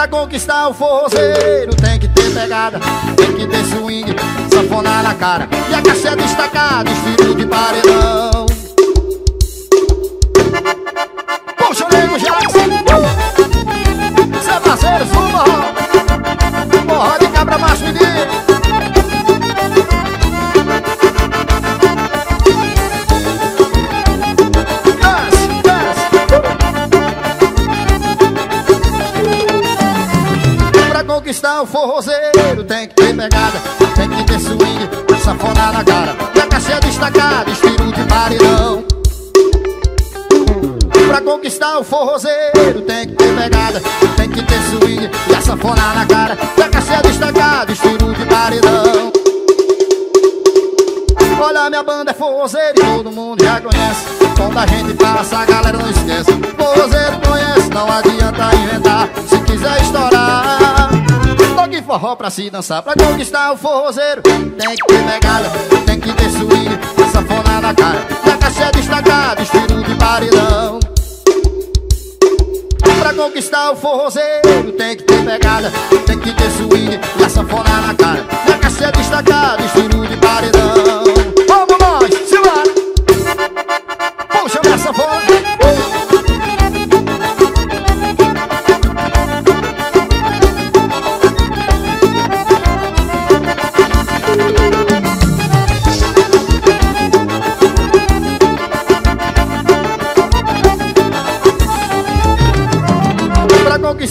Pra conquistar o forrozeiro. Tem que ter pegada Tem que ter swing, sanfona na cara. E a caixa destacada, estilo de paredão. Puxa o nego Jackson Seu parceiro, suba Porra de cabra macho menino o forrozeiro Tem que ter pegada, tem que ter swing Safona na cara, e a caixa destacada Estilo de paredão. Pra conquistar o forrozeiro Tem que ter pegada, tem que ter swing E a safona na cara, e a caixa destacada Estilo de paredão. Olha, minha banda é forrozeiro e todo mundo já conhece. Quando a gente passa, a galera não esquece. Forrozeiro conhece, não adianta inventar Se quiser estourar Toque forró pra se dançar Pra conquistar o forrozeiro. Tem que ter pegada, tem que ter swing Safona na cara, e a caixa destacada Estilo de paredão. Pra conquistar o forrozeiro Tem que ter pegada, tem que ter swing E a sanfona na cara, e a caixa destacada Estilo de paredão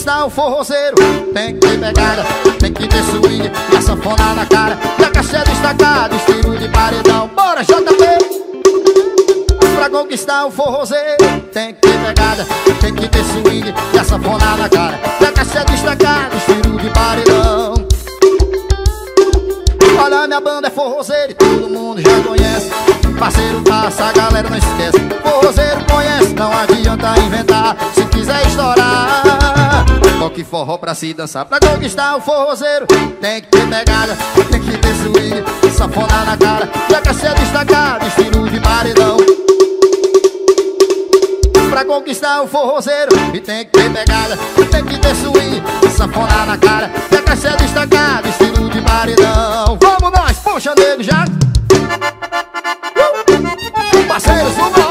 conquistar o forrozeiro. Tem que ter pegada, tem que ter swing E a sanfona na cara, e a caixa destacada Estilo de paredão, bora JP! Pra conquistar o forrozeiro. Tem que ter pegada, tem que ter swing E a sanfona na cara, e a caixa destacada Estilo de paredão. Olha, minha banda é forrozeiro e todo mundo já conhece. Parceiro passa, a galera não esquece. Forrozeiro conhece, não adianta inventar. Se quiser estourar Toque forró pra se dançar. Pra conquistar o forrozeiro Tem que ter pegada, tem que ter swing Safona na cara, e a caixa destacada Estilo de paredão. Pra conquistar o forrozeiro E tem que ter pegada, tem que ter swing Safona na cara, e a caixa destacada Estilo de paredão. Vamos nós, puxa nego já. Uh! Parceiros, vamos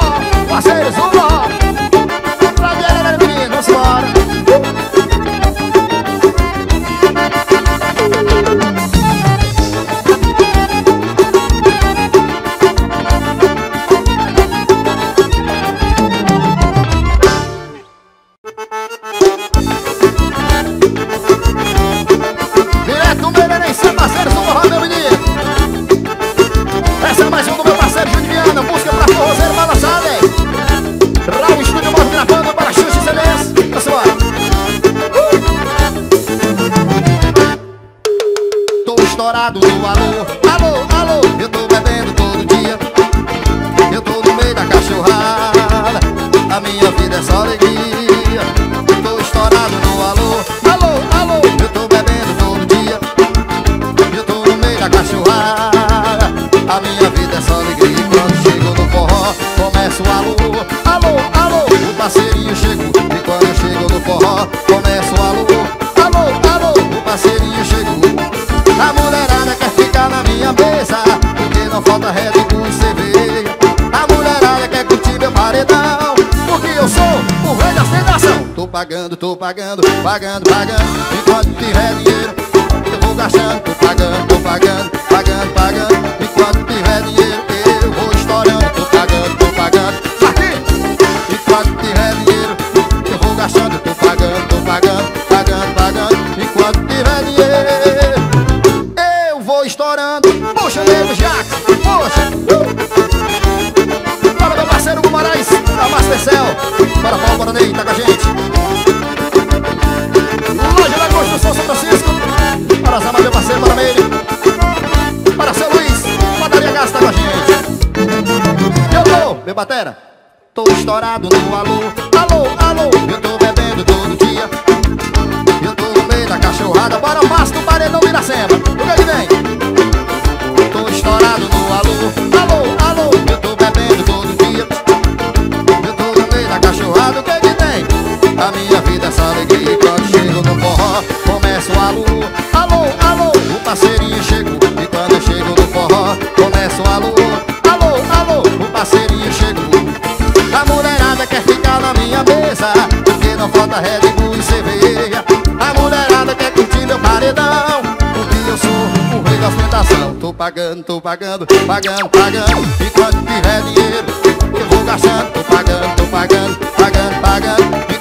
alô Alô, alô, Tô pagando, pagando, pagando, Enquanto tiver dinheiro eu vou gastando. Tô pagando, tô pagando, pagando, pagando. Enquanto tiver dinheiro eu vou estourando. Tô pagando, tô pagando. Enquanto tiver dinheiro eu vou gastando. Tô pagando, tô pagando, pagando, pagando. Enquanto tiver dinheiro estourando. Puxa, nego, Jax, puxa uh! Para meu parceiro Hugo Moraes, da Mastercell Para Paulo Baranei, pagando, tô pagando, pagando, pagando. Enquanto tiver dinheiro Eu vou gastando, tô pagando, tô pagando, pagando, pagando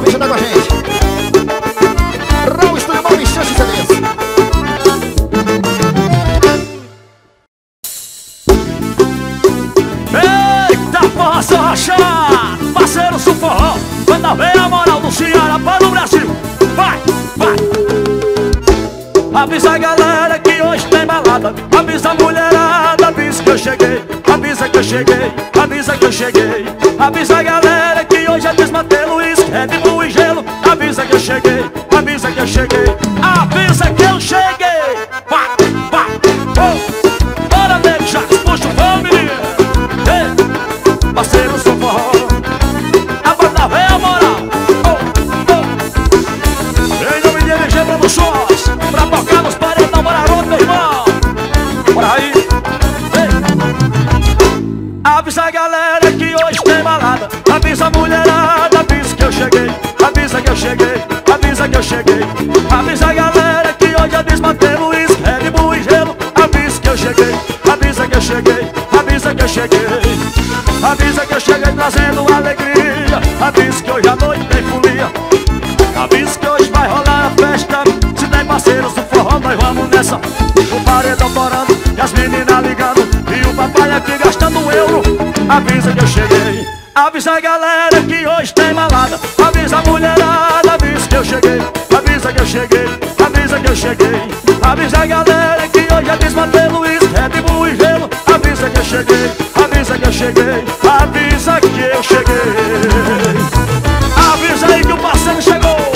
Vídeo tá com a gente Raul Estúdio Mal Instante CDs Eita porra, seu rachado Parceiro do forró Manda ver a moral do Ceará para o Brasil. Vai, vai. Avisa a galera que hoje tem balada. Avisa a mulherada, avisa que eu cheguei. Avisa que eu cheguei, avisa que eu cheguei. Avisa a galera cheguei. Avisa que eu cheguei. Vai, vai, oh. Bora, nego, já puxa o voo, menino. Ei, parceiro, sou forró. A banda vem a moral oh, oh. Nome de MG Produções Pra tocar nos paredão Moraroto, meu irmão. Bora aí. Ei. Avisa a galera que hoje tem balada. Avisa a mulherada, avisa que eu cheguei. Avisa que eu cheguei, que eu cheguei. Avisa a galera que hoje é desmantelo Isso, Red Bull e gelo Avisa que eu cheguei, avisa que eu cheguei Avisa que eu cheguei. Avisa que eu cheguei trazendo alegria. Avisa que hoje à noite tem folia. Avisa que hoje vai rolar a festa. Se tem parceiros do forró, nós vamos nessa. O paredão torando e as meninas ligando. E o papai aqui gastando euro. Avisa que eu cheguei. Avisa a galera que hoje tem malada Avisa a mulherada, que eu cheguei. Avisa que eu cheguei, avisa que eu cheguei. Avisa a galera que hoje é desmantelo Isso, Red Bull e gelo. Avisa que eu cheguei, avisa que eu cheguei Avisa que eu cheguei. Avisa aí que o parceiro chegou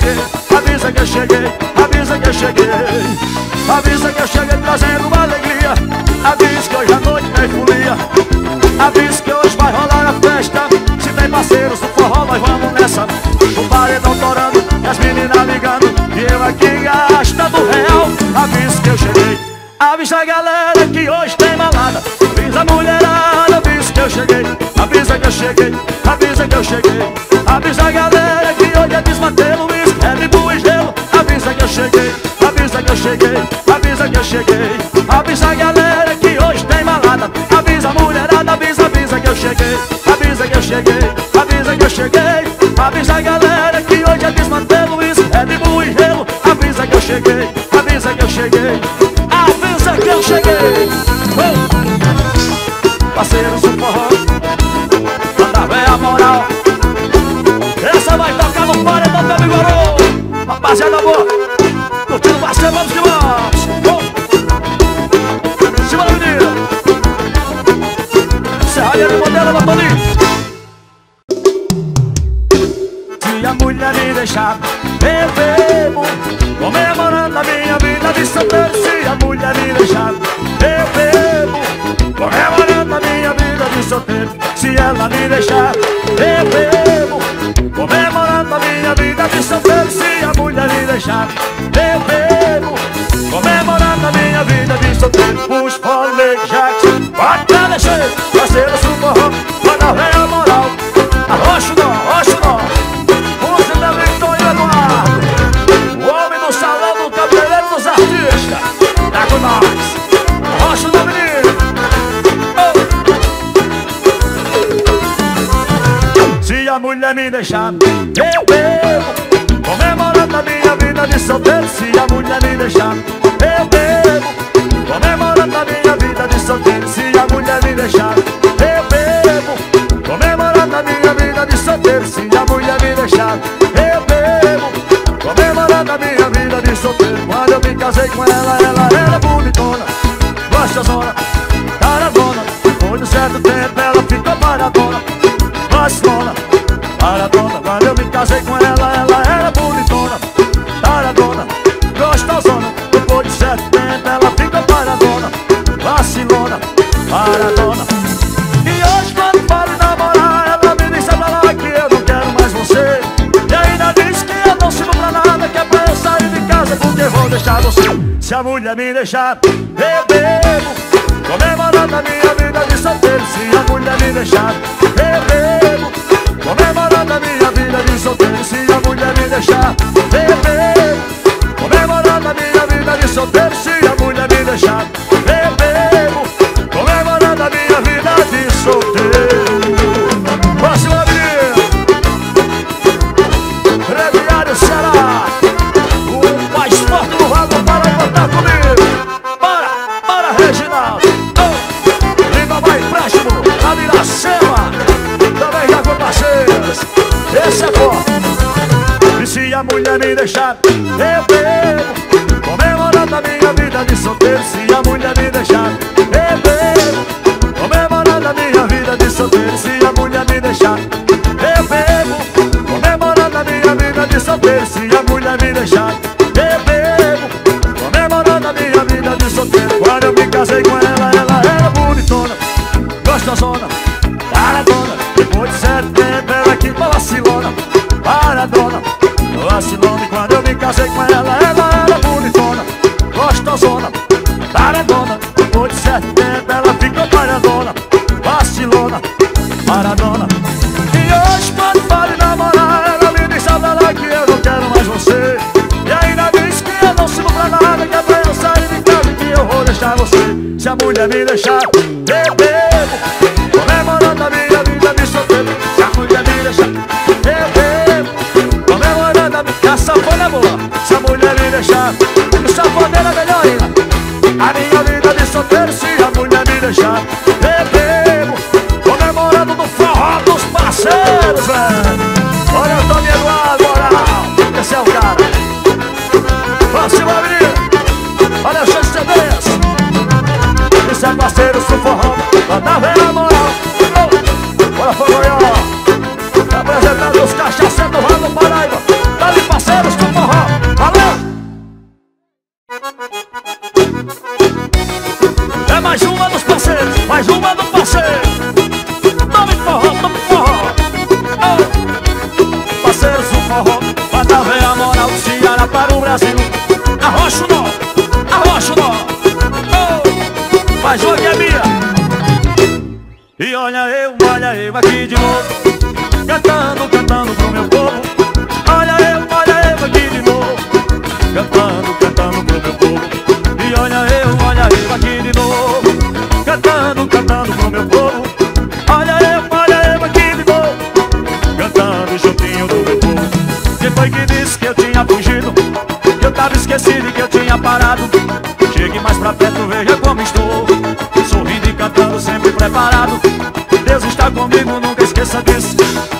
cheguei, avisa que eu cheguei Avisa que eu cheguei. Avisa que eu cheguei trazendo uma alegria. Avisa que hoje à noite tem folia. Avisa que hoje vai rolar a festa. Se tem parceiros do forró, nós vamos nessa. O paredão torando e as meninas ligando. E eu aqui gastando real. Avisa que eu cheguei. Avisa a galera que hoje tem balada. Avisa a mulherada, avisa que eu cheguei. Avisa que eu cheguei, avisa que eu cheguei. Avisa a galera Avisa que eu cheguei. Avisa a galera que hoje tem balada. Avisa a mulherada, avisa, avisa que eu cheguei. Avisa que eu cheguei, avisa que eu cheguei. Avisa a galera que hoje é desmantelo Isso, Red Bull e gelo. Avisa que eu cheguei, avisa que eu cheguei. Avisa que eu cheguei. Oh. Parceiros do forró Manda ver a moral. Essa vai tocar no paredão do Vigorô Rapaziada boa. Curtindo parceiro, vamos que vamos deixar Eu Comemorando a minha vida de solteiro Se a mulher me deixar Eu Comemorando a minha vida de Os solteiro Se a mulher me deixar. Eu bebo Comemorando a minha vida de solteiro. Quando eu me casei com ela Ela era bonitona Gostosona Taradona Depois de certo tempo ela ficou paradona Gostosona Taradona Quando eu me casei com ela Ela era bonitona deixar você Se a mulher me deixar, eu bebo. Comemorando a minha vida de solteiro. Se a mulher me deixar, eu bebo. Comemorando a minha vida de solteiro. Se a mulher me deixar, eu bebo. Comemorando a minha vida de solteiro. Se a mulher me deixar, deixar Eu casei com ela Ela era bonitona Gostosona Paradona Depois de certo tempo ela ficou paradona Vacilona Paradona E hoje quando falo em namorar Ela me diz lá que eu não quero mais você. E ainda diz que eu não sirvo pra nada Que é pra eu sair de casa que eu vou deixar você. Se a mulher me deixar, é melhor ainda a minha vida de solteiro se a mulher me deixar bebo Comemorando no forró dos parceiros, velho Olha o Tony Eduardo, moral Esse é o cara Próxima menina Olha os seus CDs Esse é parceiro esquecido que eu tinha parado. Chegue mais pra perto, veja como estou. Sorrindo e cantando, sempre preparado. Deus está comigo, nunca esqueça disso.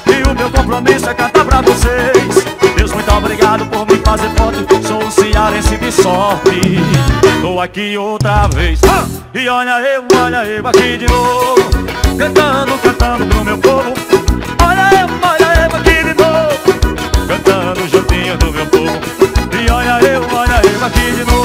E o meu compromisso é cantar pra vocês. Deus, muito obrigado por me fazer forte Sou um cearense de sorte. Tô aqui outra vez. E olha eu, olha eu aqui de novo. Cantando, cantando pro meu povo. Olha eu, olha aqui de novo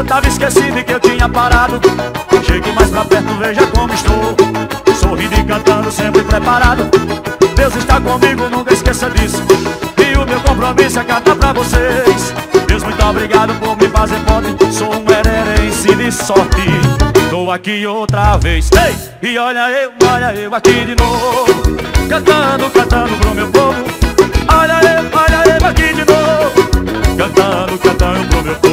eu tava esquecido e que eu tinha parado. Chegue mais pra perto, veja como estou. Sorrindo e cantando, sempre preparado. Deus está comigo, nunca esqueça disso. E o meu compromisso é cantar pra vocês. Deus, muito obrigado por me fazer forte. Sou um hererense de sorte. Tô aqui outra vez. Ei! E olha eu, olha eu aqui de novo. Cantando, cantando pro meu povo. Olha eu, olha eu aqui de novo. Cantando, cantando pro meu povo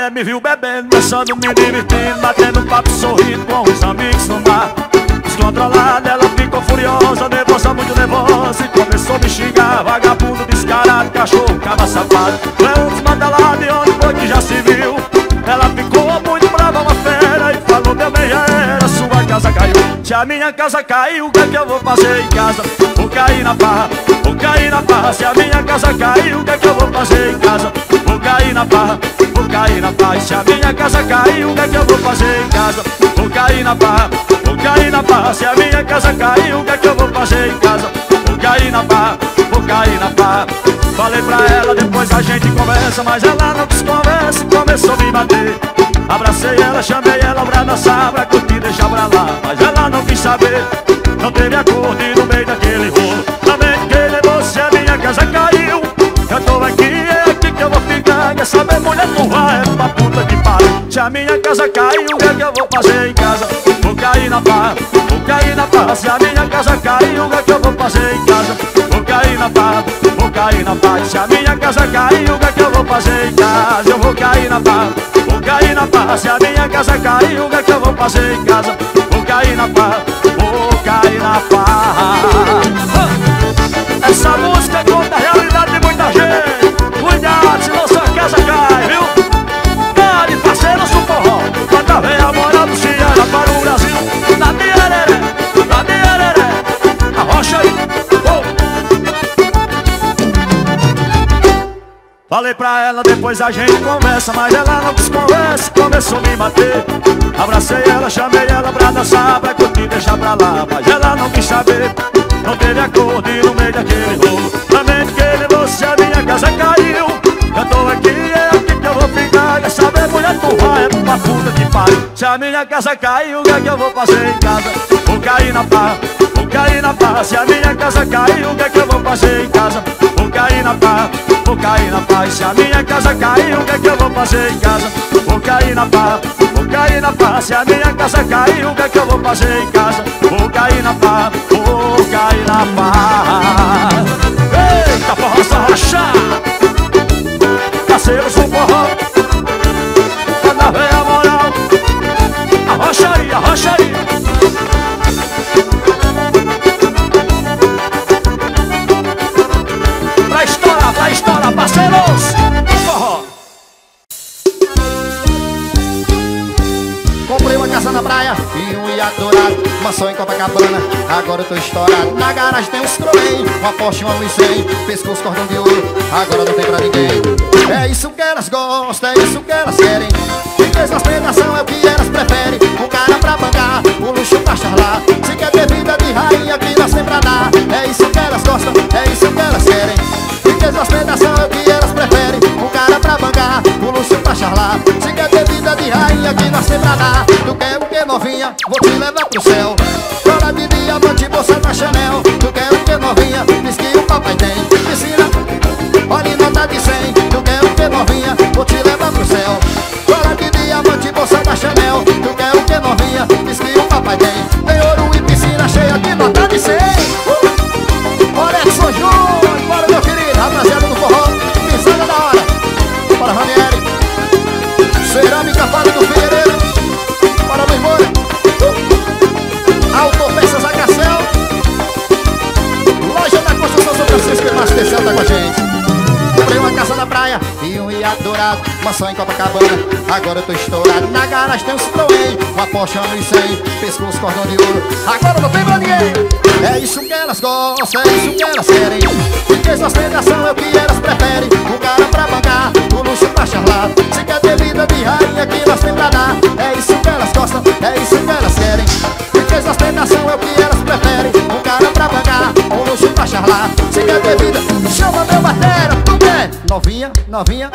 mulher me viu bebendo, dançando, me divertindo Batendo papo, sorrindo com os amigos no mar. Descontrolada, ela ficou furiosa Nervosa, muito nervosa E começou a me xingar. Vagabundo, descarado, cachorro, cava safado. Leão manda lá de onde foi que já se viu? Ela ficou muito brava, uma fera E falou, meu bem, já era, sua casa caiu. Se a minha casa caiu, o que é que eu vou fazer em casa? Vou cair na barra, vou cair na barra Se a minha casa caiu, o que é que eu vou fazer em casa? Vou cair na barra, cair na barra Se a minha casa caiu, o que é que eu vou fazer em casa? Vou cair na barra, vou cair na barra Se a minha casa caiu, o que é que eu vou fazer em casa? Vou cair na barra, vou cair na barra Falei pra ela, depois a gente conversa Mas ela não quis conversa e começou a me bater Abracei ela, chamei ela pra dançar Pra curtir, deixar pra lá Mas ela não quis saber Não teve acordo e no meio daquele rolo Também que levou se a minha casa caiu Quer saber, mulher, tu vai é pra puta que pariu Se a minha casa caiu, o que é que eu vou fazer em casa? Vou cair na barra, vou cair na barra Se a minha casa caiu, o que é que eu vou fazer em casa? Vou cair na barra, vou cair na barra Se a minha casa caiu, o que é que eu vou fazer em casa? Eu vou cair na barra, vou cair na barra Se a minha casa caiu, o que é que eu vou fazer em casa? Vou cair na barra, vou cair na barra! Essa música Falei pra ela, depois a gente conversa Mas ela não quis conversa, começou a me bater. Abracei ela, chamei ela pra dançar Pra curtir, deixar pra lá Mas ela não quis saber. Não teve acordo e no meio daquele rolo Também que ele você, a minha casa caiu. Eu tô aqui, é aqui que eu vou ficar Quer saber, mulher, tu vai, é pra puta que pariu. Se a minha casa caiu, o que é que eu vou fazer em casa? Vou cair na barra, vou cair na barra Se a minha casa caiu, o que é que eu vou fazer em casa? Vou cair na barra, vou cair na barra Se a minha casa caiu, o que é que eu vou fazer em casa? Vou cair na barra, vou cair na barra Se a minha casa caiu, o que é que eu vou fazer em casa? Vou cair na barra, vou cair na barra Eita, forró só rochar Parceiros do forró. Cada vez a moral A a rocharia parceiros. Forró Comprei uma casa na praia e um iate dourado Mansão em Copacabana, agora eu tô estourado. Na garagem tem uns trolém, uma Porsche, uma 1.100 Pescoço, cordão de ouro, agora não tem pra ninguém. É isso que elas gostam, é isso que elas querem Riqueza, ostentação é o que elas preferem. Um cara pra bancar, um luxo pra charlar. Se quer ter vida de rainha, que nós tem pra dar. É isso que elas gostam, é isso que elas querem. Riqueza, ostentação é o que elas preferem. Um cara pra bancar, um luxo pra charlar. Se quer ter vida de rainha, que nós tem pra dar. Tu quer o que novinha? Vou te levar pro céu. Cola de diamante, bolsa da Chanel. Tu quer o que novinha? Diz que o papai tem. Piscina nota de cem. Tu quer o que novinha? Vou te levar Chanel Mansão em Copacabana, agora eu tô estourado Na garagem tem um Citroën, uma Porsche ano 100 Pescoço, cordão de ouro, agora não tem pra ninguém. É isso que elas gostam, é isso que elas querem. Riqueza, ostentação é o que elas preferem. O cara pra bancar, o luxo pra charlar. Se quer ter vida de rainha que nós tem pra dar É isso que elas gostam, é isso que elas querem. Riqueza, ostentação é o que elas preferem. O cara pra bancar, o luxo pra charlar. Se quer ter vida, chama meu batera, quer? Novinha, novinha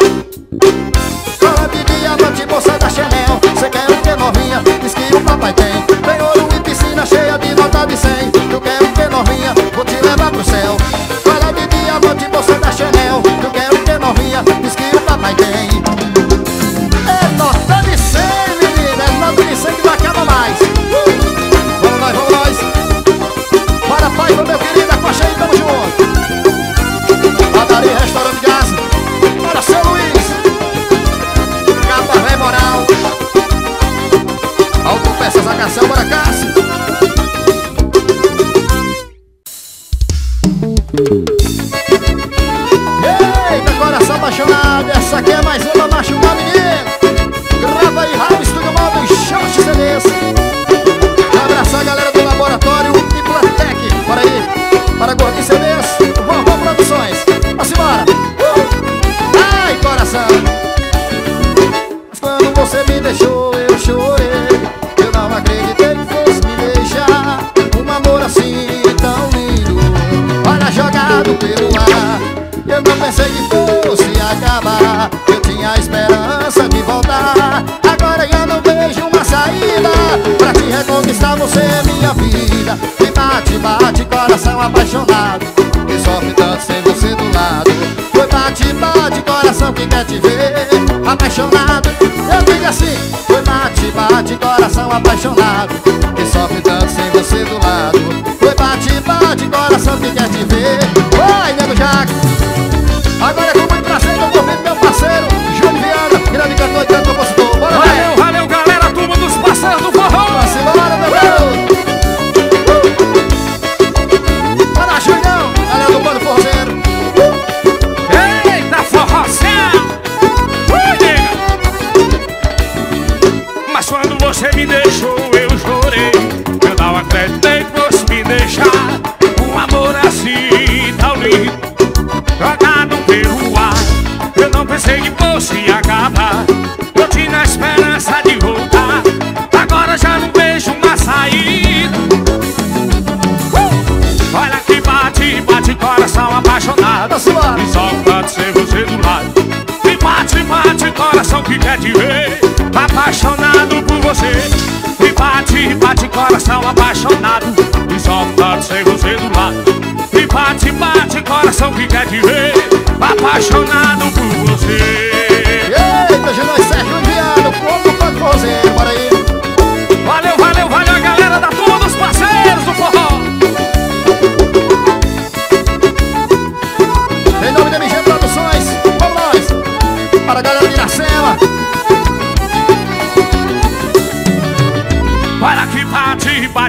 Cola de diamante, bolsa da Chanel Cê quer o que novinha? Diz que o papai tem Tem ouro e piscina cheia de nota de cem Tu quer o que novinha? Vou te levar pro céu Cola de diamante, bolsa da Chanel Tu quer o que novinha? Diz que o papai tem Autopeças Agação, bora Cássio. Eita, coração apaixonado Essa aqui é mais uma machucada, menino Grava aí, Raul, Estúdio Móvel, Short CDs Abraçar a galera do Laboratório e Plantec Bora aí, para Gordinho CDs Vovó Produções. Vamos embora! Ai, coração. Mas quando você me deixou, eu chorei Eu não pensei que fosse acabar. Eu tinha a esperança de voltar. Agora eu não vejo uma saída Pra te reconquistar, você é minha vida. E bate, bate, coração apaixonado. E sofre tanto sem você do lado. Foi bate, bate, coração que quer te ver Apaixonado, eu digo assim bate, coração apaixonado Que sofre tanto sem você do lado. Foi bate, bate, coração que quer te ver. Oi, nego Jaco te ver. Apaixonado por você E bate, bate, coração apaixonado. E só pode ser você do lado. E bate, bate, coração que quer te ver. Apaixonado por você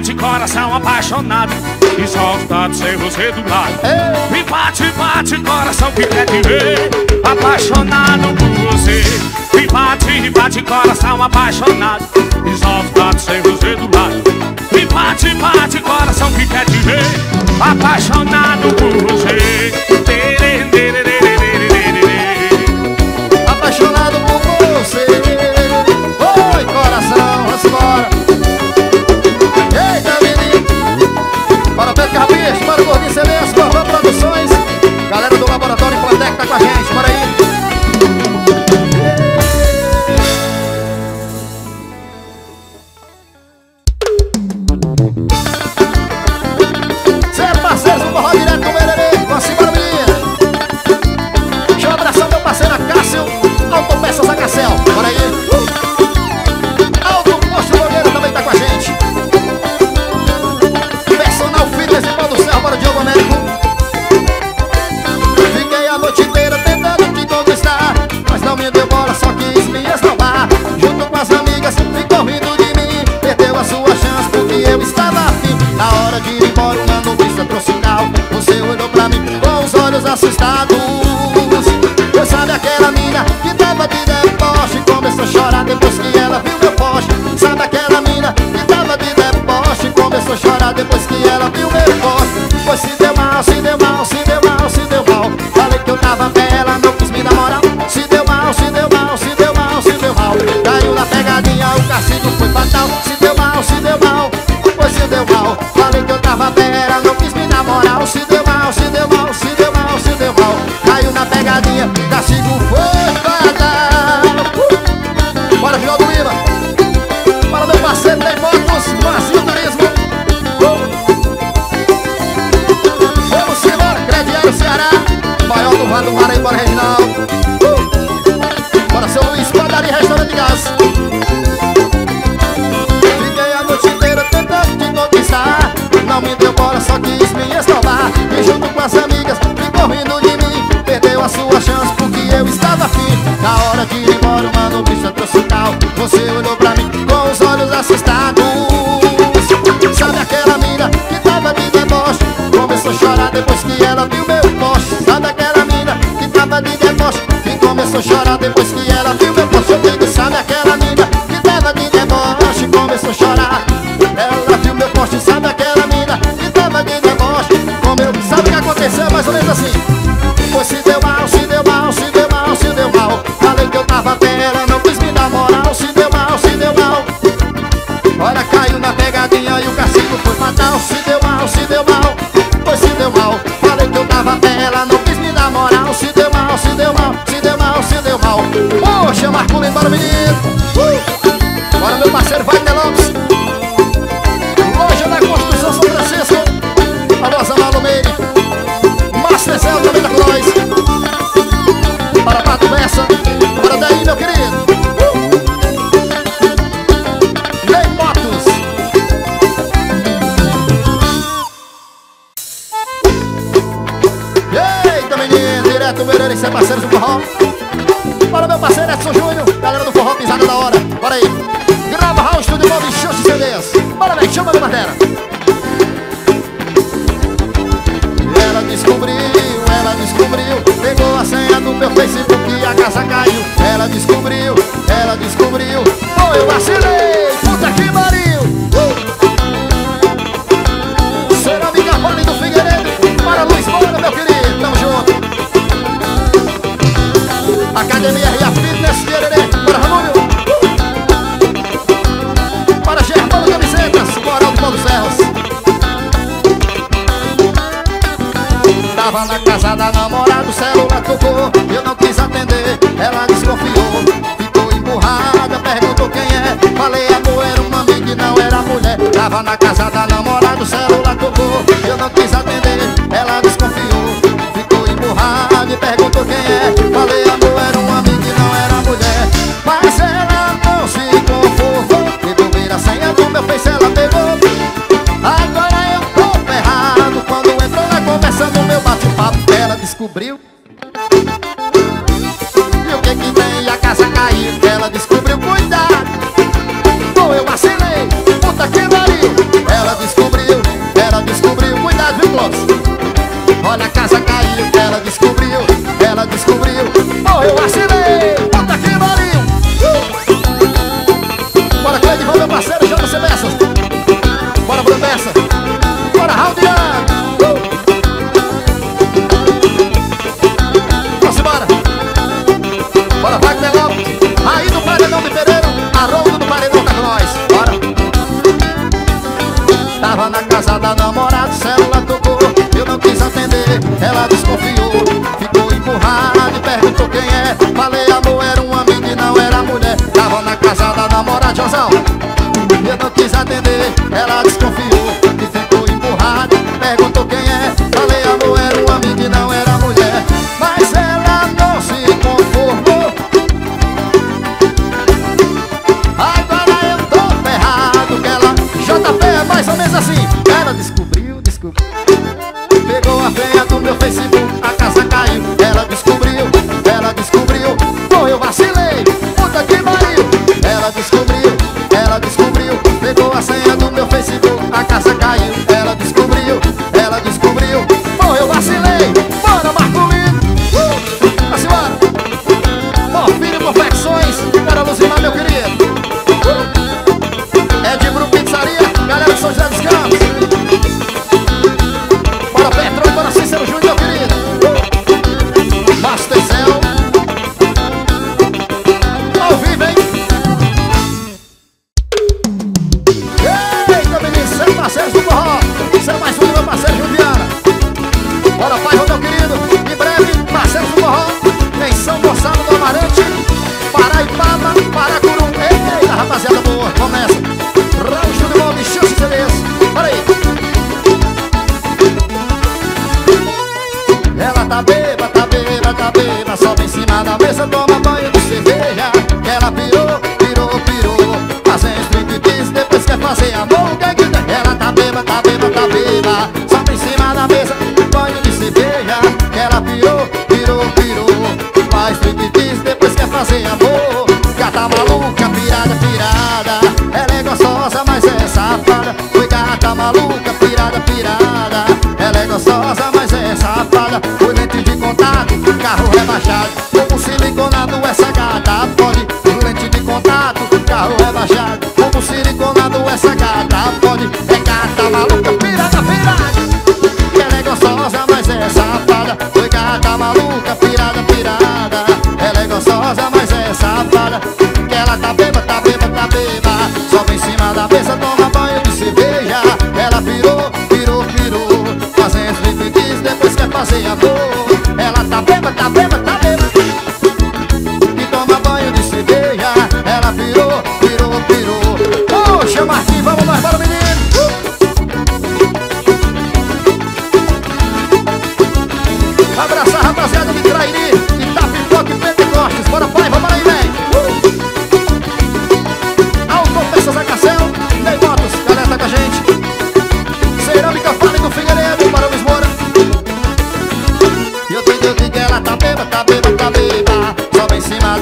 bate, coração apaixonado E só pode ser você do lado. Ei! E bate, bate, coração que quer te ver Apaixonado por você. E bate, bate, coração apaixonado E só pode ser você do lado. E bate, bate, coração que quer te ver Apaixonado por você. Apaixonado por você. Oi, coração, vamos embora chorar depois que ela viu meu poste. Sabe aquela mina que tava de deboche? E começou a chorar depois que ela viu meu poste. Eu digo, sabe aquela mina que tava de deboche? E começou a chorar. Ela viu meu poste, sabe aquela mina que tava de deboche? Como eu, sabe o que aconteceu? Mais ou menos assim. Woo! Tava na casa da descobriu muitas vírgulas Olha a casa caiu, ela quem é. Falei amor, era um homem que não era mulher. Tava na casa da namorada Josão Eu não quis atender, ela desconfiou. Pirada, pirada, ela é gostosa, mas é safada. Foi gata maluca, pirada, pirada, ela é gostosa, mas é safada. Foi lente de contato, carro rebaixado, como siliconado essa gata pode. Lente de contato, carro rebaixado, como siliconado essa gata pode. É gata maluca, pirada, pirada. Ela é gostosa, mas é safada Foi gata maluca, fazer amor Ela tá beba, tá beba,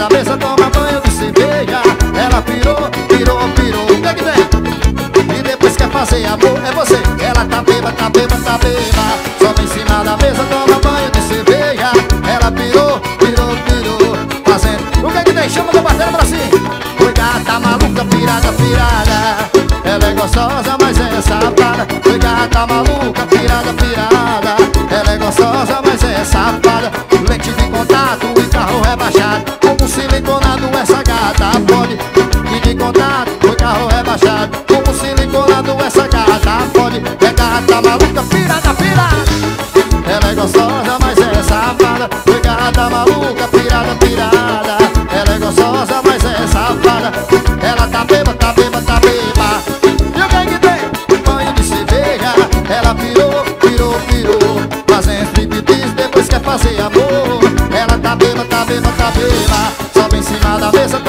da mesa, toma banho de cerveja. Ela pirou, pirou, pirou. O que é que vem? E depois quer fazer amor, é você. Ela tá beba, tá beba, tá beba. Sobe em cima da mesa, toma banho de cerveja Ela pirou, pirou, pirou. Fazendo, o que é que tem? Chama do batendo pra Oi gata maluca, pirada, pirada. Ela é gostosa, mas é safada. Oi gata maluca, pirada, pirada. Ela é gostosa, mas é safada maluca, pirada, pirada. Ela é gostosa, mas é safada. Gata maluca, pirada, pirada. Ela é gostosa, mas é safada. Ela tá beba, tá beba, tá beba. E o que é tem? Banho de cerveja. Ela pirou, pirou, pirou. Fazendo striptease, depois quer fazer amor. Ela tá beba, tá beba, tá beba. Sobe em cima da mesa,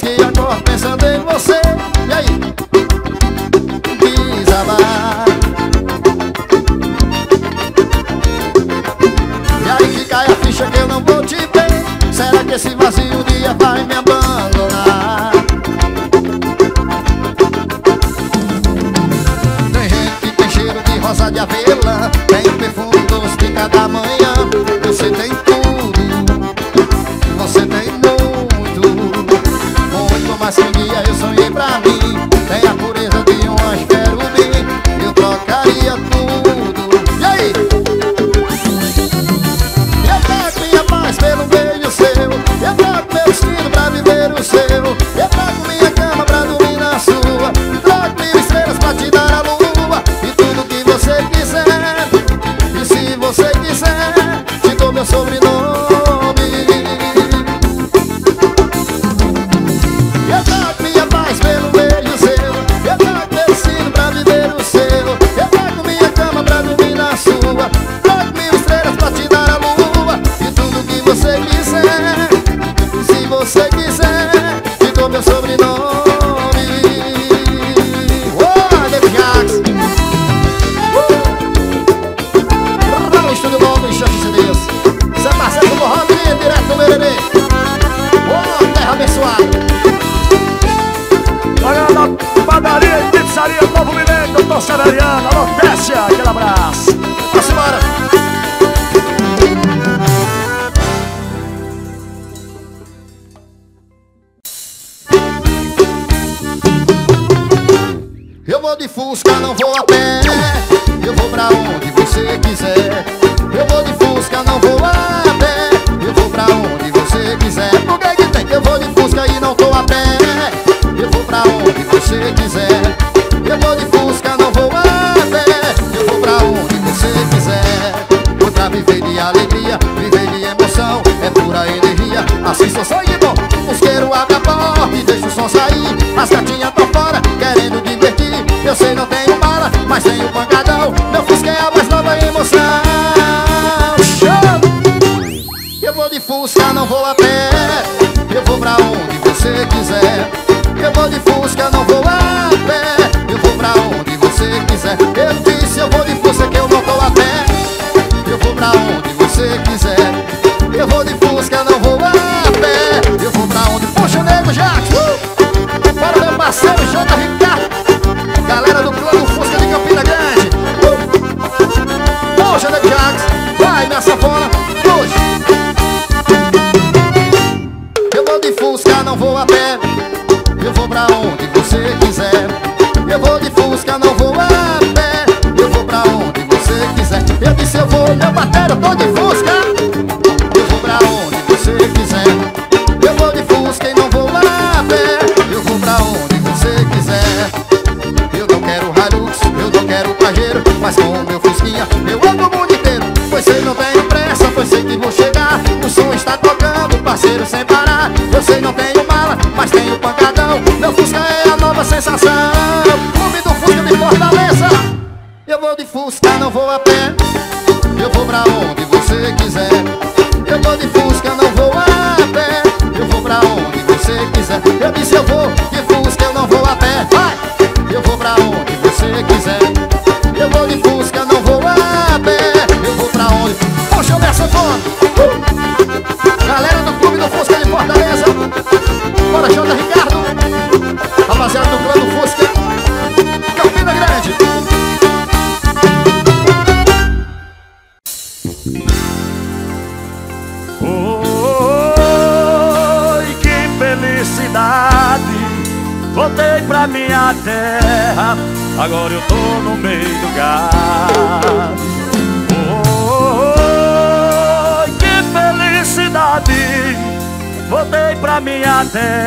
dias que acordo pensando isqueiro abre a porta e deixa o som sair. As gatinhas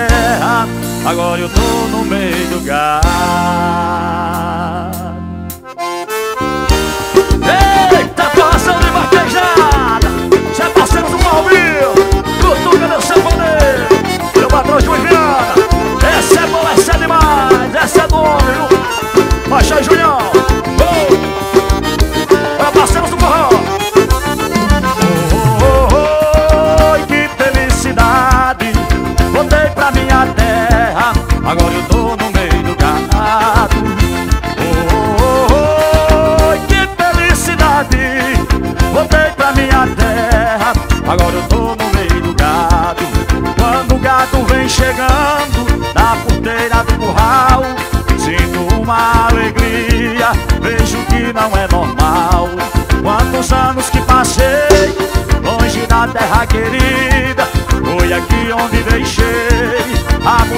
terra Agora eu tô no meio do gado. Eita, coração de vaquejada Já parceiro do Palmeiras Cutuca meu sanfoneiro Meu patrão Júlio Viana Essa é boa, essa é demais Essa é do homem, viu? Paixão Julião Agora eu tô no meio do gado oh, oh, oh, oh, que felicidade. Voltei pra minha terra. Agora eu tô no meio do gado. Quando o gato vem chegando Na porteira do curral Sinto uma alegria. Vejo que não é normal.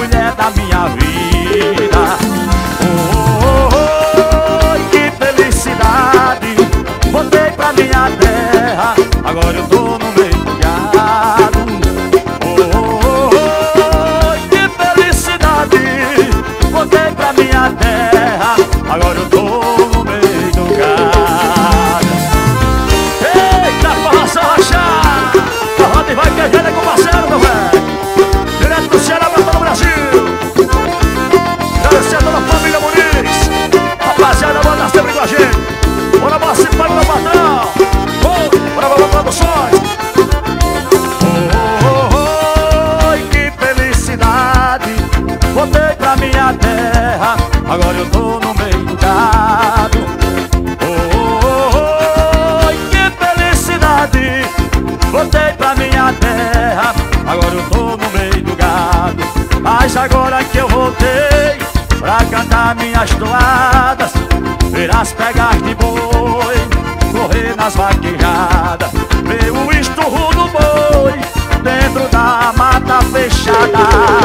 mulher da minha vida nas toadas, ver as pegas de boi, correr nas vaquejadas, ver o esturro do boi dentro da mata fechada.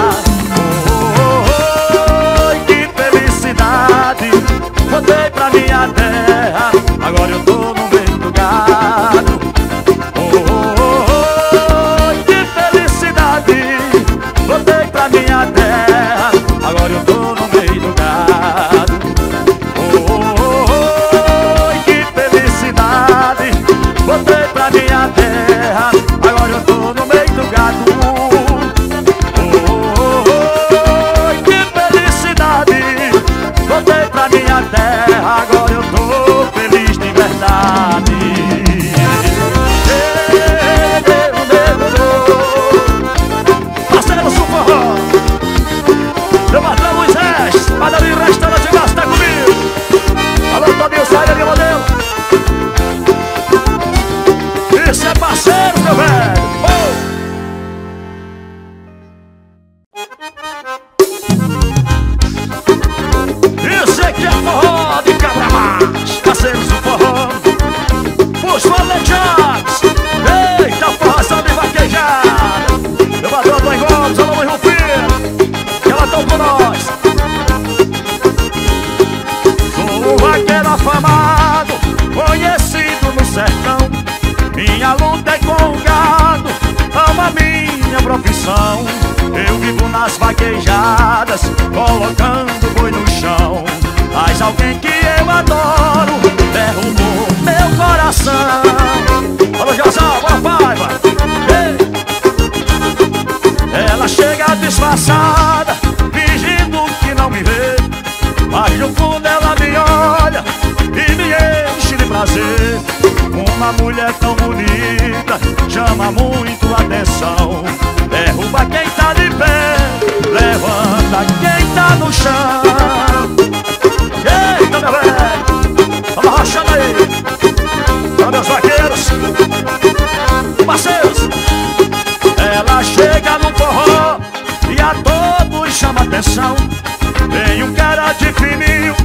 Tem um cara de fininho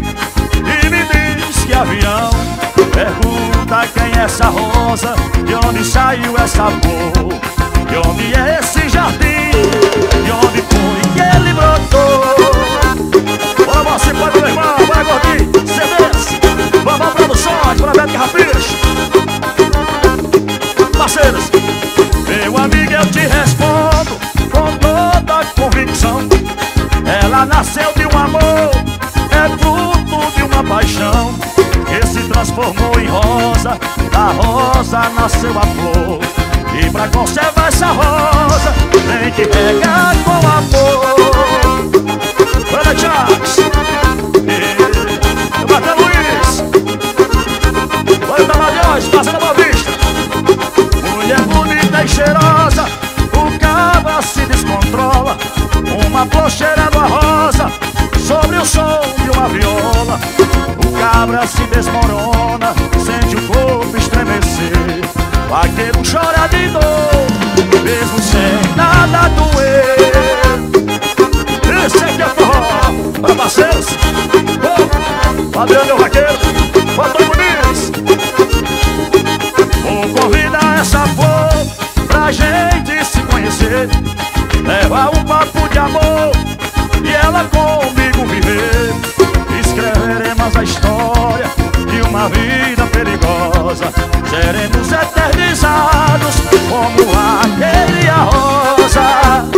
e me diz que avião. Pergunta quem é essa rosa, de onde saiu essa flor De onde é esse jardim, de onde foi que ele brotou? Bora você, pode meu irmão, bora gordinho, você desce Vamos produções, pra Beto Carrapicho Parceiros, meu amigo amor é fruto de uma paixão que se transformou em rosa, da rosa nasceu a flor. E pra conservar essa rosa, tem que regar com amor. Olha, Charles! E... Bater Luiz! Olha, Tamalhões, passa na boa vista! Mulher bonita e cheirosa, o cabra se descontrola, uma flor cheirando o som de uma viola. O cabra se desmorona Sente o corpo estremecer. Vaqueiro chora de dor Mesmo sem nada doer. Esse aqui é forró Para parceiros oh, Adriano é Vaqueiro Antônio Muniz. Vou convidar essa flor Pra gente se conhecer. Seremos eternizados como aquele a rosa.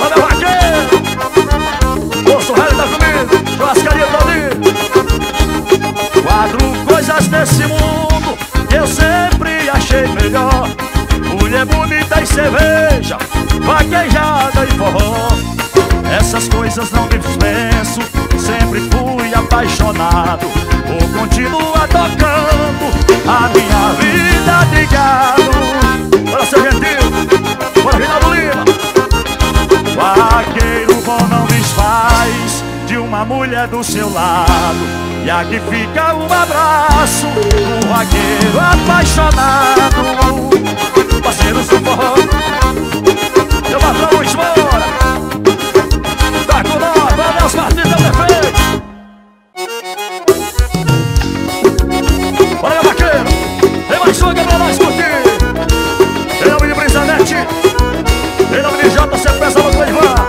Olha o vaqueiro Moço Rélio tá comigo Churrascaria Quatro coisas desse mundo Eu sempre achei melhor. Mulher bonita e cerveja Vaquejada e forró. Essas coisas não me dispenso Sempre fui apaixonado. Vou continuar tocando A minha vida de gado. Bora ser gentil. Bora Rinaldo Lima. Vaqueiro bom não desfaz De uma mulher do seu lado. E aqui fica um abraço Um vaqueiro apaixonado. Parceiro do forró. Meu patrão Esmora swing pra nós curtir Em nome Brisanete Em nome de JC Peça no Cleivar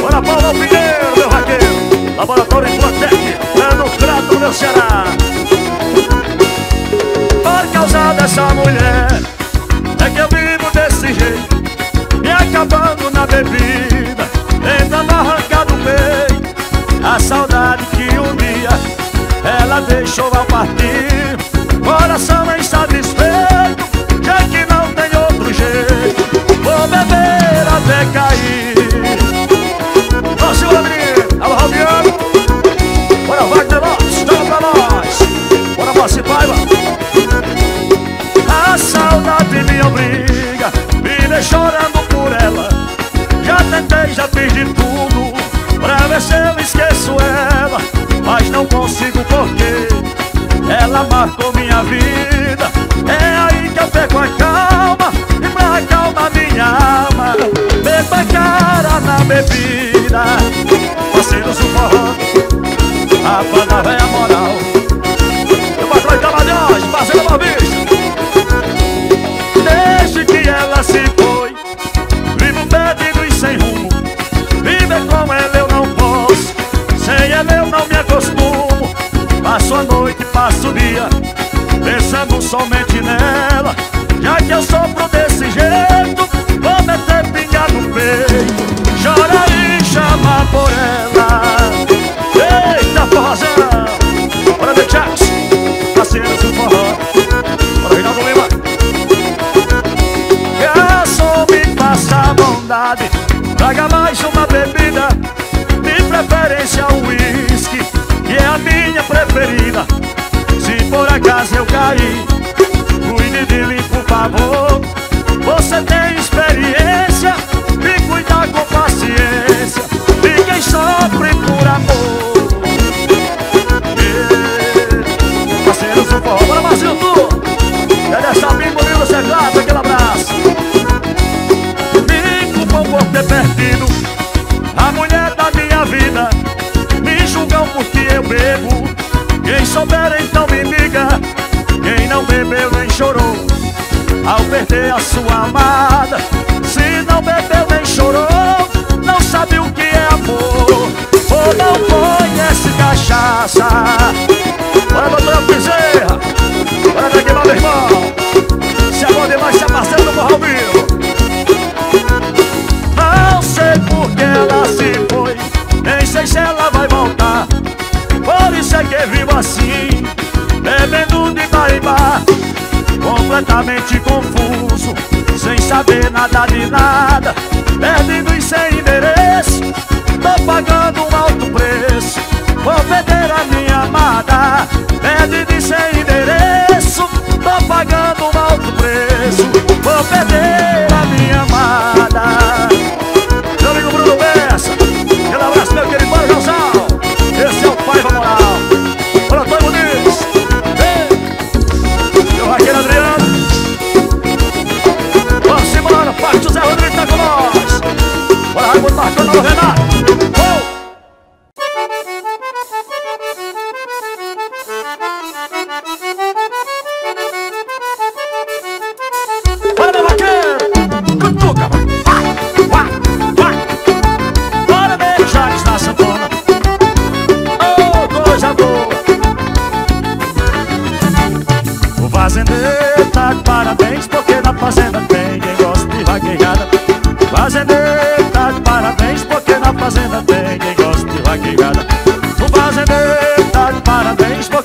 Bora Paulo Pinheiro, meu vaqueiro Laboratório Implantec É no Crato, meu Ceará. Por causa dessa mulher É que eu vivo desse jeito. Me acabando na bebida Tentando arrancar do peito A saudade que um dia Ela deixou ao partir. Coração insatisfeito até cair. Ó, segura menino, alô Robiano Bora Wagner Lopes, toma pra nós. Bora Mossi Paiva. A saudade me obriga Me deixa chorando por ela. Já tentei, já fiz de tudo Pra ver se eu esqueço ela Mas não consigo porque Ela marcou minha vida. É aí que eu pego a calma bebida Parceiros do forró A banda a moral. Eu patrão de Cavalhões, parceiro vista. Desde que ela se foi Vivo perdido e sem rumo. Viver com ela eu não posso Sem ela eu não me acostumo. Passo a noite, passo o dia Pensando somente nela. Já que eu sofro bondade Traga mais uma bebida De preferência o uísque Que é a minha preferida. Se por acaso eu cair Cuide de mim, por favor. Você tem souber então me liga. Quem não bebeu nem chorou Ao perder a sua amada. Se não bebeu nem chorou Não sabe o que é amor. Ou não conhece cachaça Vivo assim Bebendo de bar Completamente confuso Sem saber nada de nada Perdido e sem endereço Tô pagando um alto preço Vou perder a minha amada Perdido e sem endereço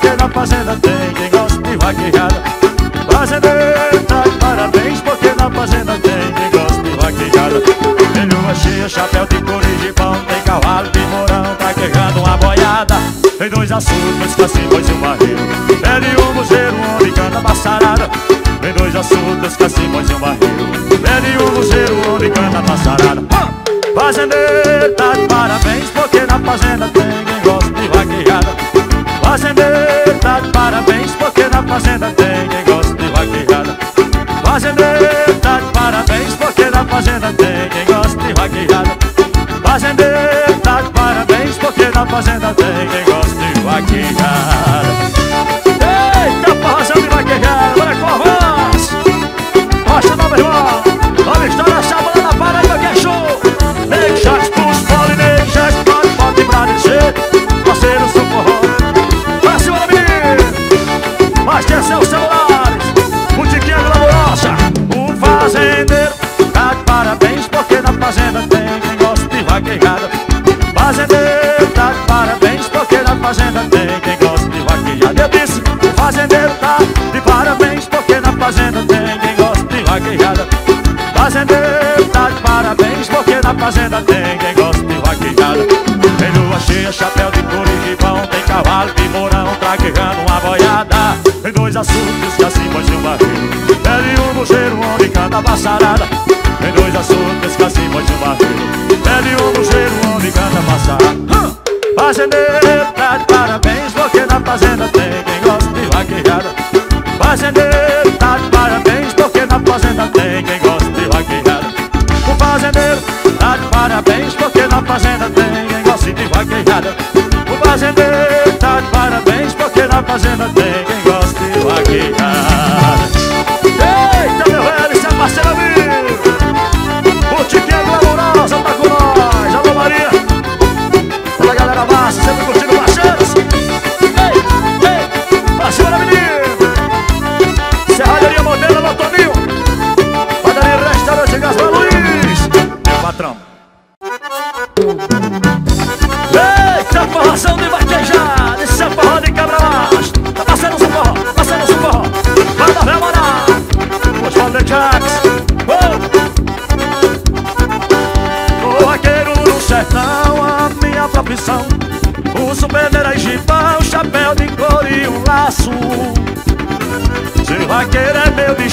porque na fazenda tem quem gosta de vaquejada. Fazendeiro tá de parabéns, porque na fazenda tem quem gosta de vaquejada. Tem luva cheia, chapéu de couro e gibão, tem cavalo de morão, tá queijando uma boiada. Tem dois assuntos dois e um barril. É de um buzeiro homem canta passarada. Tem dois assuntos dois e um barril. É de um buzeiro homem canta passarada. Fazendeiro tá de parabéns, porque na fazenda tem quem gosta de vaquejada. Fazendeiro fazenda tem quem gosta de vaquejada. Fazendeiro tá de parabéns Porque na fazenda tem quem gosta de vaquejada. Fazendeiro tá de parabéns Porque na fazenda tem quem gosta de vaquejada fazenda tem quem gosta de vaquejada Eu disse, o fazendeiro tá de parabéns porque na fazenda tem quem gosta de vaquejada Fazendeiro tá de parabéns porque na fazenda tem quem gosta de vaquejada Tem lua cheia, chapéu de couro e gibão Tem cavalo de mourão traquejando uma boiada. Tem dois açúcares, cacimões e um barril Pede um buzeiro onde canta a passarada. Tem dois açúcares, cacimões e um barril Pede um buzeiro onde canta a passarada Fazendeiro tá de parabéns porque na fazenda tem quem gosta de vaquejada. Fazendeiro tá de parabéns porque na fazenda tem quem gosta de vaquejada. O fazendeiro tá de parabéns porque na fazenda tem quem gosta de vaquejada. O fazendeiro tá de parabéns porque na fazenda tem quem galera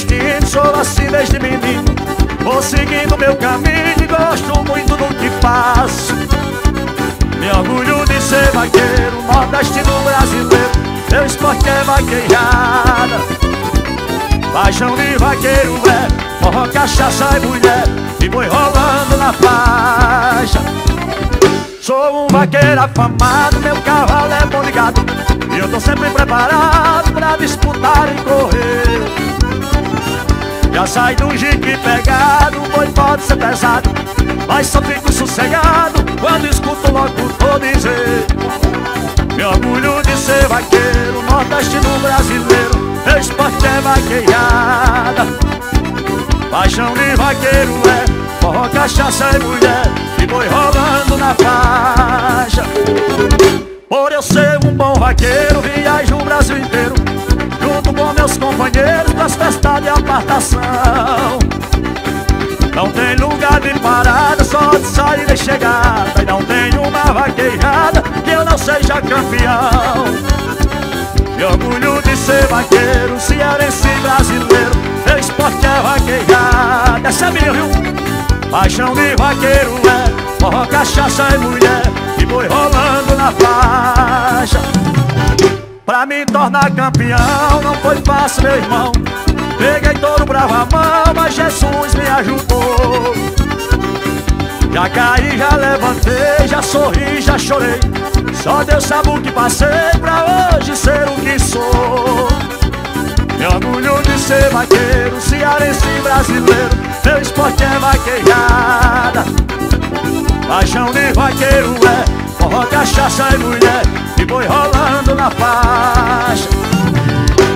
destino, sou assim desde menino. Vou seguindo meu caminho e gosto muito do que faço. Me orgulho de ser vaqueiro, nordestino brasileiro. Meu esporte é vaquejada. Paixão de vaqueiro é forró, cachaça e mulher. E boi rolando na faixa. Sou um vaqueiro afamado, meu cavalo é bom ligado. E eu tô sempre preparado pra disputar e correr Já sai do jique pegado, o boi pode ser pesado Mas só fico sossegado quando escuto logo por dizer Me orgulho de ser vaqueiro, nordestino brasileiro Meu esporte é vaquejada Paixão de vaqueiro é forró, cachaça e mulher E boi rolando na faixa. Por eu ser um bom vaqueiro Viajo o Brasil inteiro meus companheiros Pras festas de apartação. Não tem lugar de parada Só de saída e chegada. E não tem uma vaquejada Que eu não seja campeão. Me orgulho de ser vaqueiro, cearense brasileiro. Meu esporte é vaquejada, essa é minha, viu? Paixão de vaqueiro é forró, cachaça e mulher E boi rolando na faixa Pra me tornar campeão não foi fácil, meu irmão. Peguei todo bravo a mão, mas Jesus me ajudou. Já caí, já levantei, já sorri, já chorei. Só Deus sabe o que passei pra hoje ser o que sou. Me orgulho de ser vaqueiro, cearense brasileiro. Meu esporte é vaquejada. Paixão de vaqueiro é forró, cachaça e mulher E boi rolando na faixa.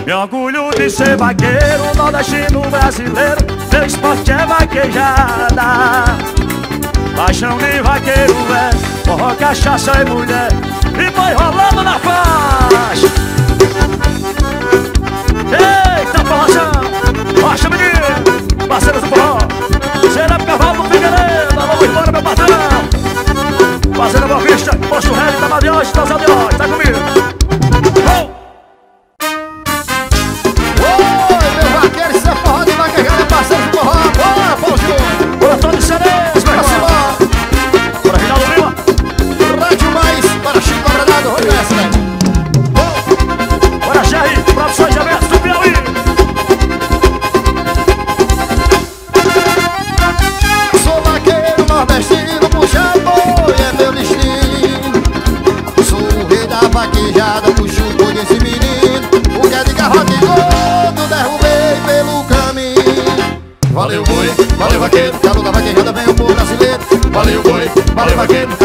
Me orgulho de ser vaqueiro, nordestino brasileiro Meu esporte é vaquejada. Paixão de vaqueiro é forró, cachaça e mulher E vai rolando na faixa. Eita, porração Rocha, menino Parceiro do forró Fazendo Boa Vista, Posto Red, Tava de hoje, Tava de hoje, tá comigo? Vaqueiro, calor da vaquejada, vem o povo brasileiro. Valeu boi, valeu vaqueiro,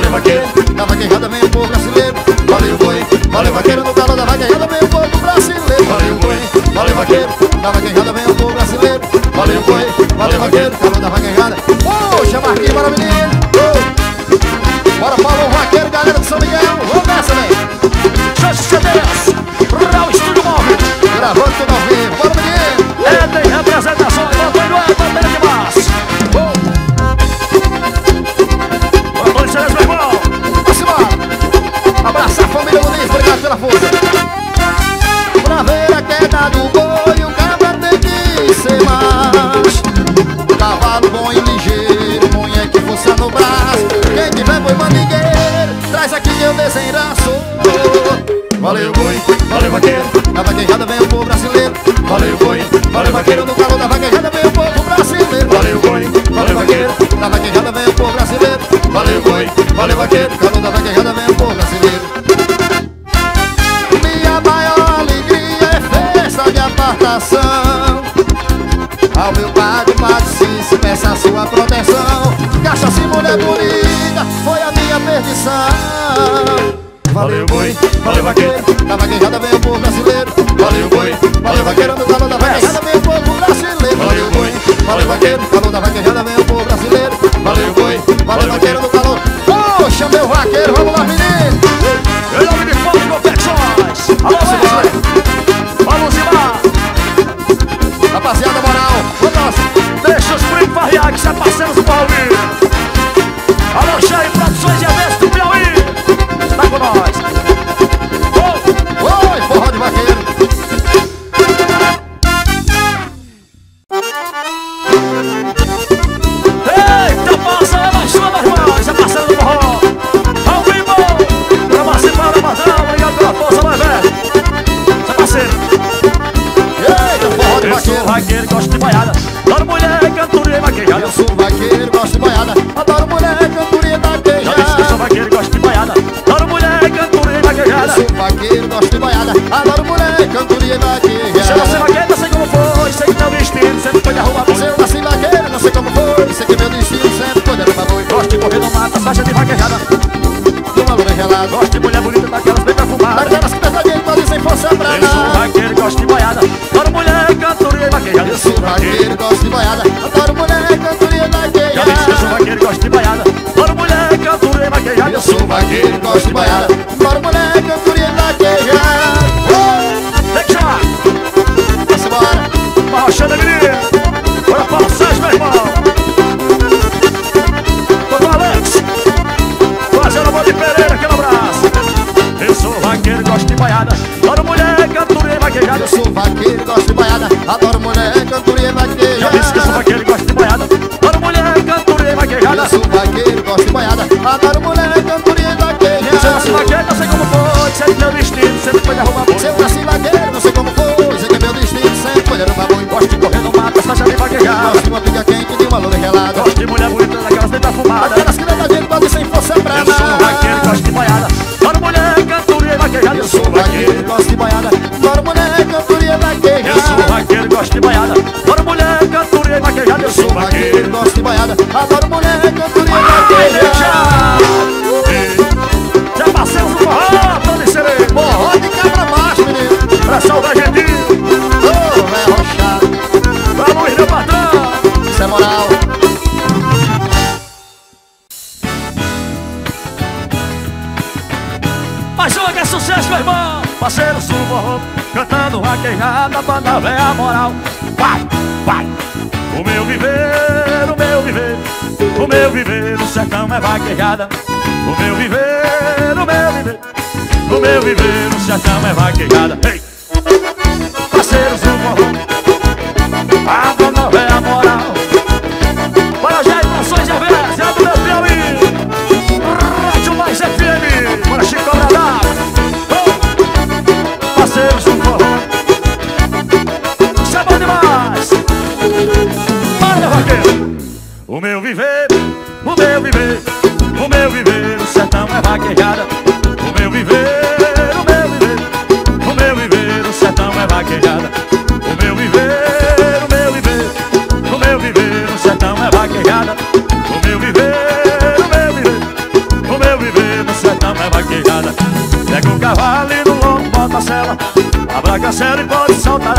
valeu, vaqueiro, da vaquejada vem o povo brasileiro. Valeu, boi, valeu, vaqueiro, no calor da vaquejada vem o povo brasileiro. Valeu, boi, valeu, vaqueiro, da vaquejada vem o povo brasileiro. Valeu, boi, valeu, vaqueiro, calor da vaquejada. Poxa, Marquinhos, bora, menino. Traz aqui que eu desenraço. Valeu, boi, valeu, vaqueiro. Na vaquejada vem o povo brasileiro. Valeu, boi, valeu, vaqueiro. No calor da vaquejada vem o povo brasileiro. Valeu, boi, valeu, vaqueiro. Na vaquejada vem o povo brasileiro. Valeu, boi, valeu, vaqueiro. Calor da vaquejada vem o povo brasileiro. Minha maior alegria é festa de apartação. Ao meu padre, padre Cis, peça a sua proteção. Cachaça e mulher bonita, foi a minha perdição. Valeu, boi, valeu, vaqueiro. Na vaquejada vem o povo brasileiro. Valeu, boi, valeu, vaqueiro. No calor da vaquejada vem o povo brasileiro. Valeu, boi, valeu, vaqueiro. No calor da vaquejada vaqueiro, gosto de boiada. Adoro mulher, cantoria da Já disse que eu sou vaqueiro, gosto de baiada Adoro mulher, cantoria e Eu vaquejada sou vaqueiro, gosto de boiada. Adoro mulher, cantoria e Se eu nasci vaqueiro, não sei como foi Sei que meu destino sempre foi de arrumar Se boi eu nasci vaqueiro, não sei como foi. Sei que meu destino sempre foi de arrumar boi. Gosto de correr no mato, as faixas de vaquejada uma lua gelada. Gosto de mulher bonita, daquelas bem perfumadas Daquelas que pesadinhas podem sem força pra Eu sou nada. vaqueiro, gosto de baiada Adoro mulher, cantoria e vaquejada Eu sou vaqueiro, gosto de boiada. Adoro mulher, de boiada. Adoro mulher, cantoria e vaquejada. Tem que chamar Vamos embora. Marchando, menino Bora o Sérgio, meu irmão Doutor Alex Fazendo amor de Pereira, aquele abraço Eu sou vaqueiro, gosto de baiada Adoro mulher, cantoria e vaquejada Eu sou vaqueiro, gosto de boiada. Adoro mulher, cantoria e Já disse que eu sou vaquejada. vaqueiro, gosto de baiada Adoro mulher, cantoria e vaquejada Eu sou vaqueiro, gosto de boiada. Adoro mulher, cantoria e Vaquejada. vaqueiro, não sei como foi Sei que meu destino sempre foi de arrumar boi Se eu nasci vaqueiro, não sei como foi. Sei que meu destino sempre foi de arrumar boi Gosto de correr no mato, essa de vaquejada Gosto de uma pica quente de uma lua gelada. Gosto de mulher bonita daquelas dentro da fumada Aquelas que leva a gente quase sem força pra Eu sou um vaqueiro, gosto de boiada. Adoro mulher, cantoria e vaquejada. Eu sou um vaqueiro, gosto de boiada. Adoro mulher, cantoria e vaquejada. Eu sou um vaqueiro, gosto de boiada. Adoro mulher, cantoria e vaquejada. Eu sou um vaqueiro gosto de boiada. Adoro mulher, cantoria vaquejada Banda véia moral. Vai, vai. O meu viver, o meu viver. O meu viver no sertão é vaquejada. O meu viver, o meu viver. O meu viver no sertão é vaquejada. Ei!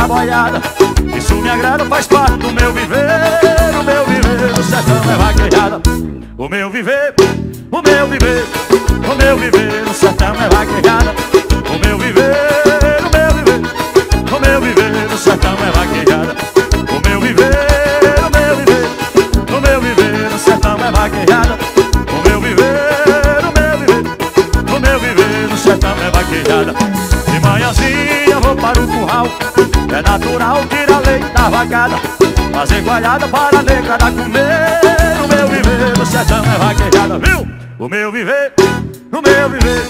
Boiada. Isso me agrada, faz parte do meu viver O meu viver, no sertão é vaquejada. O meu viver, o meu viver O meu viver, no sertão é vaquejada. O meu viver, natural tirar leite da vacada Fazer coalhada para a negra dar comer O meu viver, no sertão é vaquejada, viu? O meu viver, o meu viver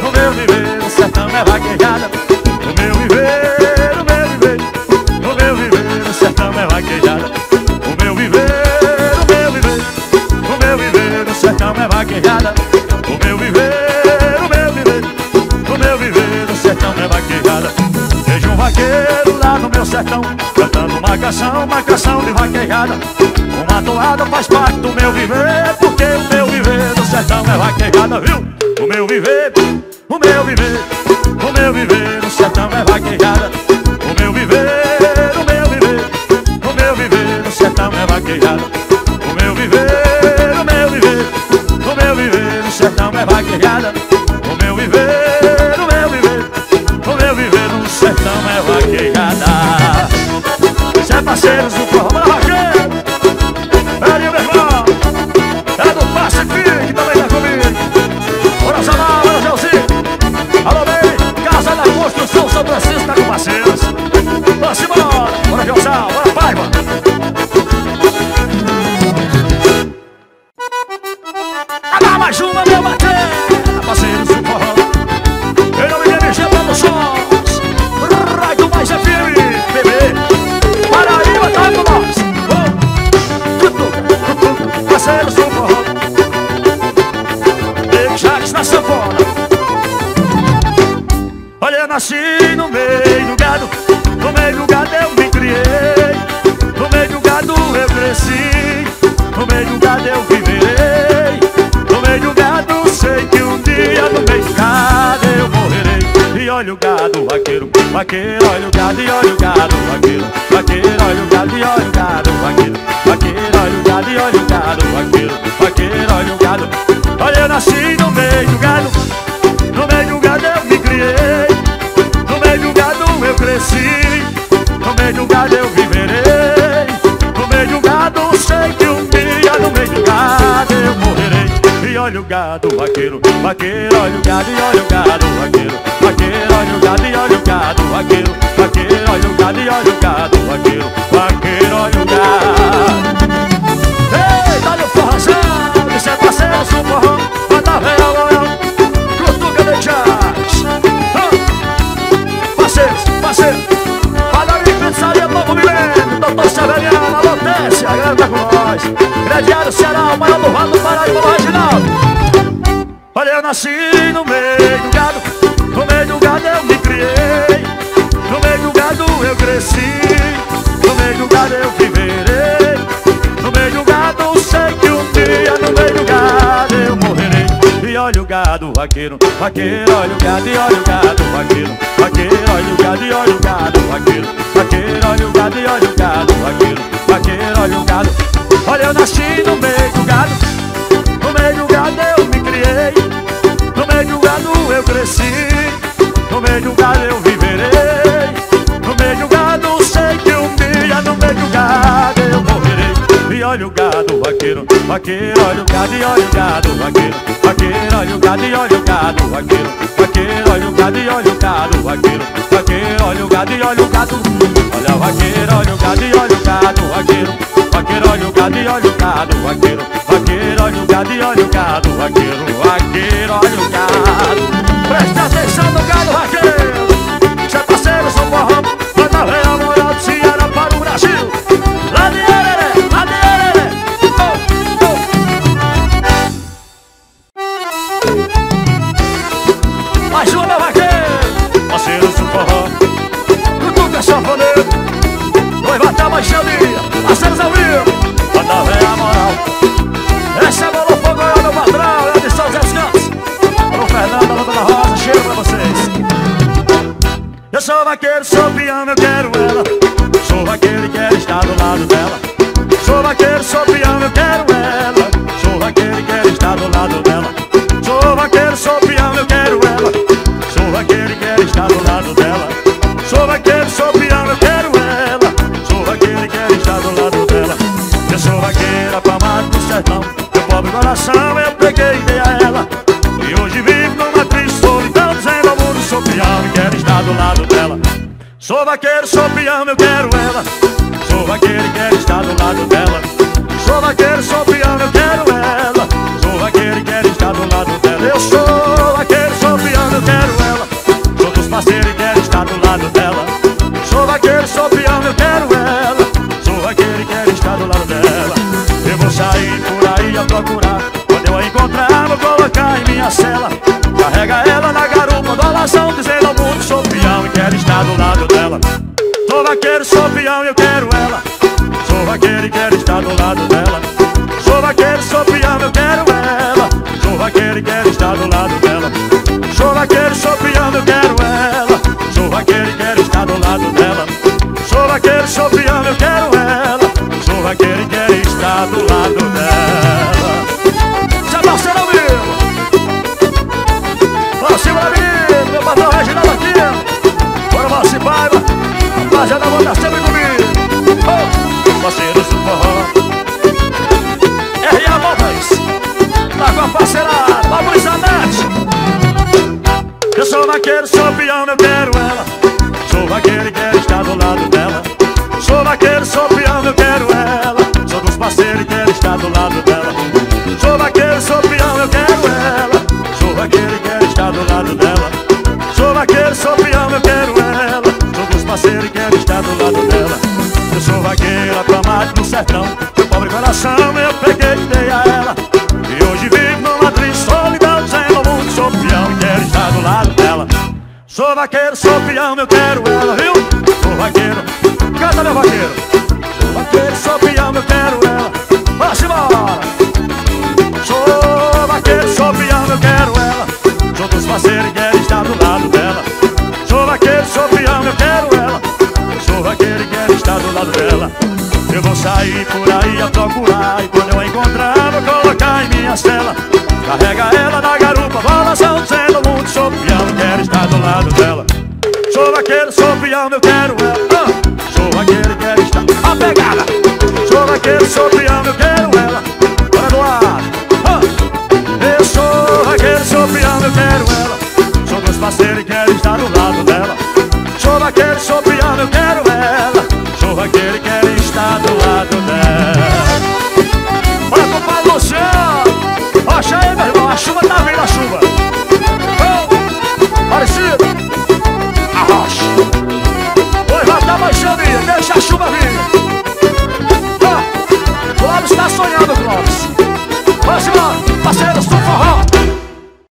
O meu viver, no sertão é vaquejada meu sertão Cantando uma canção, uma canção de vaquejada Uma toada faz parte do meu viver Porque o meu viver no sertão é vaquejada, viu? O meu viver, o meu viver gado, vaqueiro. Vaqueiro, olha o gado e olha o gado, vaqueiro. Vaqueiro, olha o gado e olha o gado, vaqueiro. Vaqueiro, olha o gado e olha o gado, vaqueiro. Vaqueiro, olha o gado. Ei, dá-lhe o forrozão Isso é parceiro, sou forró. Ver a loial Cutuca de jazz Parceiros, parceiros Fala aí, pensaria novo milênio nós. Gradiário Ceará, o maior do Vale do Paraíba, do Reginaldo. Eu nasci no meio do gado, no meio do gado eu me criei. No meio do gado eu cresci, no meio do gado eu viverei. No meio do gado sei que um dia no meio do gado eu morrerei. E olha o gado, vaqueiro, vaqueiro, olha o gado e olha o gado, vaqueiro, vaqueiro, olha o gado e olha o gado, vaqueiro, vaqueiro, olha o gado e olha o gado, vaqueiro, vaqueiro, olha o gado. Olha, eu nasci no meio eu cresci, no meio do gado eu viverei, no meio do gado sei que um dia no meio do gado eu morrerei. E olha o gado, vaqueiro, vaqueiro, olha o gado e olha o gado, vaqueiro, vaqueiro, olha o gado e olha o gado, vaqueiro, vaqueiro, olha o gado e olha o gado, vaqueiro, vaqueiro, olha o gado e olha o gado, olha o vaqueiro, olha o gado e olha o gado, vaqueiro, vaqueiro, olha o gado e olha o gado, vaqueiro, vaqueiro, olha o gado e olha o gado, vaqueiro, vaqueiro, olha o gado. Eu sou vaqueiro, sou peão, eu quero ela. Sou vaqueiro e quero estar do lado dela. Sou vaqueiro, sou peão, eu quero quero estar do lado dela. Sou vaqueiro, sou peão, eu quero ela. Sou vaqueiro e quero estar do lado dela. Sou vaqueiro, sou peão, eu quero estar do lado dela. Sou vaqueiro, sou peão e eu quero ela. Sou vaqueiro e quero estar do lado dela. Sou vaqueiro, sou peão, eu quero ela. Sou vaqueiro e quero estar do lado dela. Sou vaqueiro, sou peão, eu quero ela. Sou vaqueiro e quero estar do lado dela. Sou vaqueiro, sou peão, Dar sempre comigo. Oh, parceiros do forró. R.A. Motas. Tá com a parceirada. Vamos, Elizabeth. Eu sou vaqueiro, sou peão, eu quero coração eu peguei e dei a ela. E hoje vivo numa triste solidão, dizendo ao mundo sou peão e quero estar do lado dela. Sou vaqueiro, sou peão, eu quero procurar E quando eu encontrar vou colocar em minha cela. Carrega ela na garupa, balançando mundo sou peão, quero estar do lado dela. Sou vaqueiro, sou peão, eu quero ela. Ah, Sou vaqueiro quero estar. A pegada. Sou vaqueiro, sou peão, eu quero ela. Bora do lado ah, Eu sou vaqueiro, sou peão, eu quero Cuba Verde.